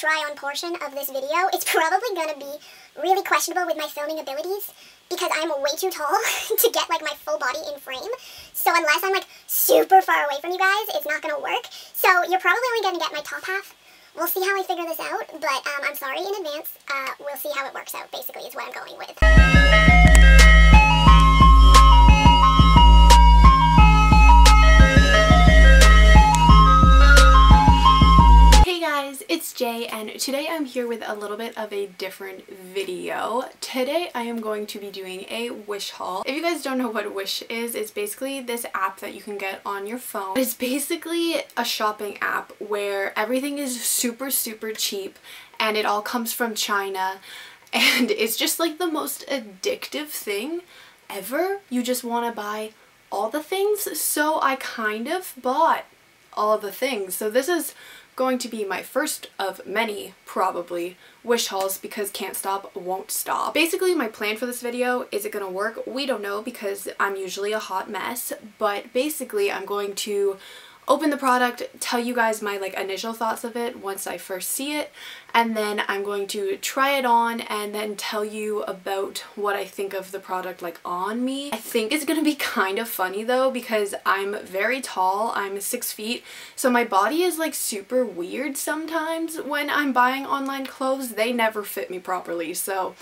try on portion of this video, it's probably gonna be really questionable with my filming abilities because I'm way too tall to get like my full body in frame. So unless I'm like super far away from you guys, it's not gonna work. So you're probably only gonna get my top half. We'll see how I figure this out, but um, I'm sorry in advance. Uh, we'll see how it works out, basically, is what I'm going with. It's Jay and today I'm here with a little bit of a different video. Today I am going to be doing a Wish haul. If you guys don't know what Wish is, it's basically this app that you can get on your phone. It's basically a shopping app where everything is super super cheap and it all comes from China and it's just like the most addictive thing ever. You just want to buy all the things so I kind of bought all the things. So this is going to be my first of many, probably, wish hauls because can't stop won't stop. Basically, my plan for this video, is it gonna work? We don't know because I'm usually a hot mess, but basically I'm going to open the product, tell you guys my like initial thoughts of it once I first see it, and then I'm going to try it on and then tell you about what I think of the product like on me. I think it's gonna be kind of funny though because I'm very tall, I'm six feet, so my body is like super weird sometimes when I'm buying online clothes. They never fit me properly, so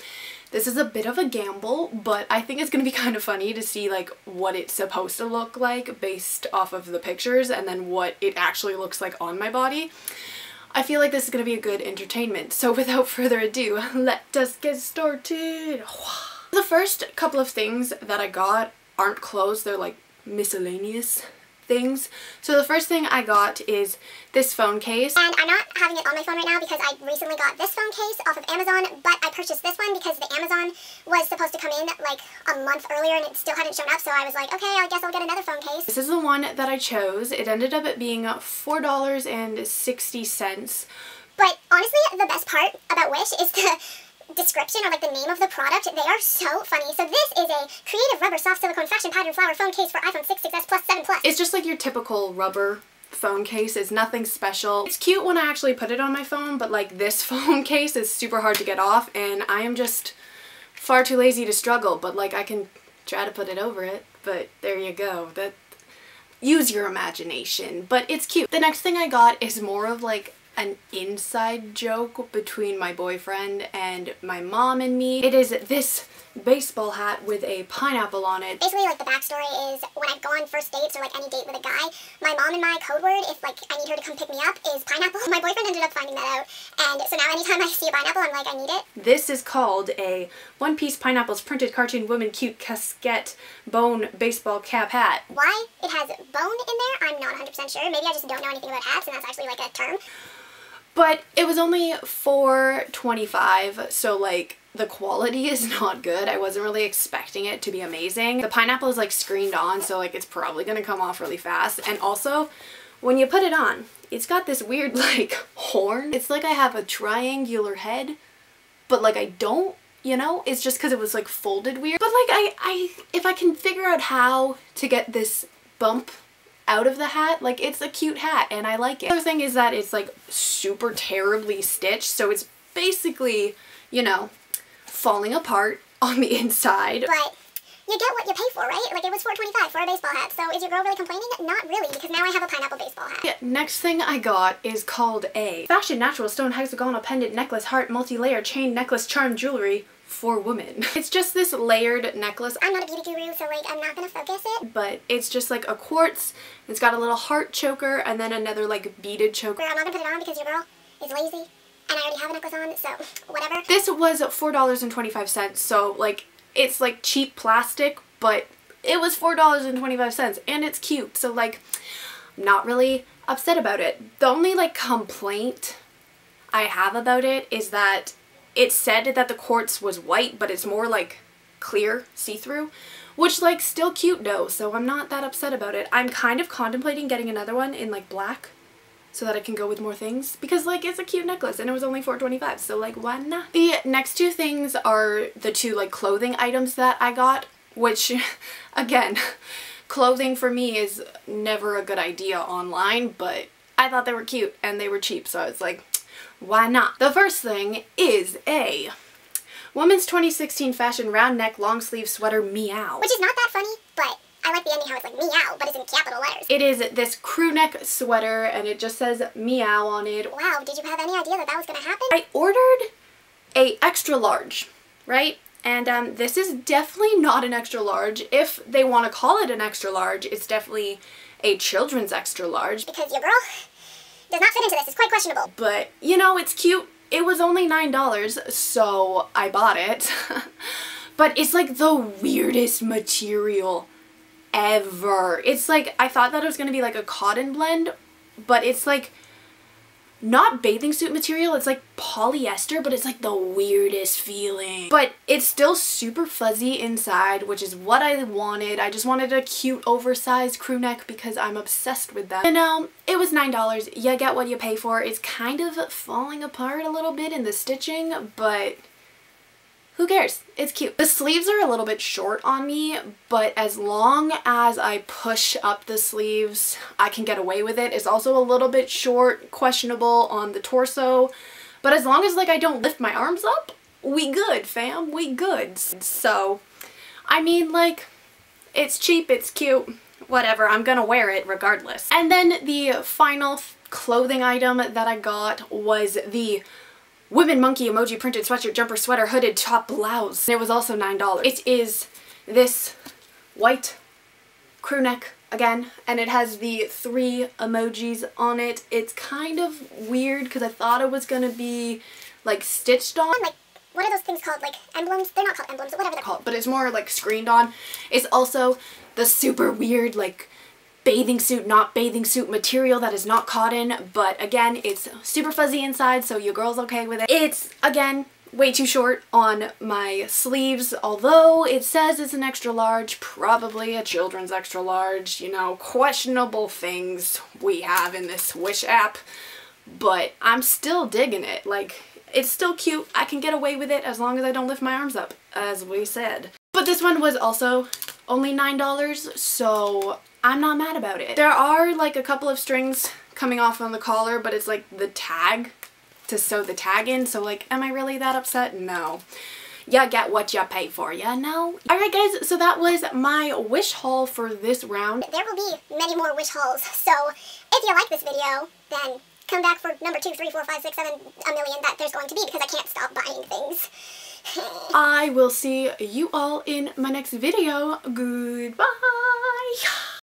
this is a bit of a gamble, but I think it's going to be kind of funny to see like what it's supposed to look like based off of the pictures and then what it actually looks like on my body. I feel like this is going to be a good entertainment. So without further ado, let us get started. The first couple of things that I got aren't clothes, they're like miscellaneous things. So the first thing I got is this phone case. And I'm not having it on my phone right now because I recently got this phone case off of Amazon, but I purchased this one because the Amazon was supposed to come in like a month earlier and it still hadn't shown up, so I was like, okay, I guess I'll get another phone case. This is the one that I chose. It ended up being $4.60. But honestly, the best part about Wish is the description or like the name of the product. They are so funny. So this is a creative rubber soft silicone fashion pattern flower phone case for iPhone 6, 6s Plus, 7 Plus. It's just like your typical rubber phone case. It's nothing special. It's cute when I actually put it on my phone, but like this phone case is super hard to get off and I am just far too lazy to struggle, but like I can try to put it over it, but there you go. That use your imagination, but it's cute. The next thing I got is more of like an inside joke between my boyfriend and my mom and me. It is this baseball hat with a pineapple on it. Basically, like the backstory is when I go on first dates or like any date with a guy, my mom and my code word, if like I need her to come pick me up, is pineapple. My boyfriend ended up finding that out, and so now anytime I see a pineapple, I'm like, I need it. This is called a One Piece Pineapples Printed Cartoon Woman Cute Casquette Bone Baseball Cap Hat. Why it has bone in there, I'm not 100% sure. Maybe I just don't know anything about hats, and that's actually like a term. But it was only $4.25, so like the quality is not good. I wasn't really expecting it to be amazing. The pineapple is like screened on, so like it's probably gonna come off really fast. And also, when you put it on, it's got this weird like horn. It's like I have a triangular head, but like I don't, you know? It's just because it was like folded weird. But like I, I, if I can figure out how to get this bump out of the hat. Like it's a cute hat and I like it. The other thing is that it's like super terribly stitched so it's basically, you know, falling apart on the inside. But you get what you pay for, right? Like it was 4.25 for a baseball hat. So is your girl really complaining? Not really, because now I have a pineapple baseball hat. Yeah, next thing I got is called a Fashion Natural Stone Hexagonal Pendant Necklace Heart Multi-Layer Chain Necklace Charm Jewelry for women. It's just this layered necklace. I'm not a beauty guru, so like I'm not gonna focus it. But it's just like a quartz. It's got a little heart choker and then another like beaded choker. I'm not gonna put it on because your girl is lazy and I already have a necklace on, so whatever. This was $4.25, so like it's like cheap plastic, but it was $4.25 and it's cute. So like I'm not really upset about it. The only like complaint I have about it is that it said that the quartz was white, but it's more like clear, see-through, which like still cute though, so I'm not that upset about it. I'm kind of contemplating getting another one in like black so that I can go with more things because like it's a cute necklace and it was only $4.25 so like why not? The next two things are the two like clothing items that I got which again clothing for me is never a good idea online but I thought they were cute and they were cheap so I was like why not? The first thing is a Women's 2016 fashion round neck long sleeve sweater meow. Which is not that funny, but I like the ending how it's like meow, but it's in capital letters. It is this crew neck sweater and it just says meow on it. Wow, did you have any idea that that was going to happen? I ordered a extra large, right? And um, this is definitely not an extra large. If they want to call it an extra large, it's definitely a children's extra large. Because your girl does not fit into this. It's quite questionable. But, you know, it's cute. It was only $9, so I bought it. but it's like the weirdest material ever. It's like, I thought that it was going to be like a cotton blend, but it's like not bathing suit material, it's like polyester, but it's like the weirdest feeling. But it's still super fuzzy inside, which is what I wanted. I just wanted a cute oversized crew neck because I'm obsessed with that. And um, it was $9. You get what you pay for. It's kind of falling apart a little bit in the stitching, but who cares? It's cute. The sleeves are a little bit short on me, but as long as I push up the sleeves, I can get away with it. It's also a little bit short, questionable on the torso, but as long as like I don't lift my arms up, we good, fam. We good. So, I mean, like, it's cheap, it's cute, whatever. I'm gonna wear it regardless. And then the final clothing item that I got was the Women Monkey emoji printed sweatshirt, jumper, sweater, hooded, top, blouse. And it was also $9. It is this white crew neck again and it has the three emojis on it. It's kind of weird because I thought it was going to be like stitched on. Like what are those things called? Like emblems? They're not called emblems, whatever they're called. But it's more like screened on. It's also the super weird like bathing suit, not bathing suit material that is not cotton, but again, it's super fuzzy inside, so your girl's okay with it. It's, again, way too short on my sleeves, although it says it's an extra large, probably a children's extra large, you know, questionable things we have in this Wish app, but I'm still digging it. Like, it's still cute. I can get away with it as long as I don't lift my arms up, as we said. But this one was also only $9, so I'm not mad about it. There are like a couple of strings coming off on the collar, but it's like the tag to sew the tag in. So like, am I really that upset? No. You get what you pay for, you know? Alright guys, so that was my wish haul for this round. There will be many more wish hauls, so if you like this video, then come back for number two, three, four, five, six, seven, a million that there's going to be because I can't stop buying things. I will see you all in my next video. Goodbye!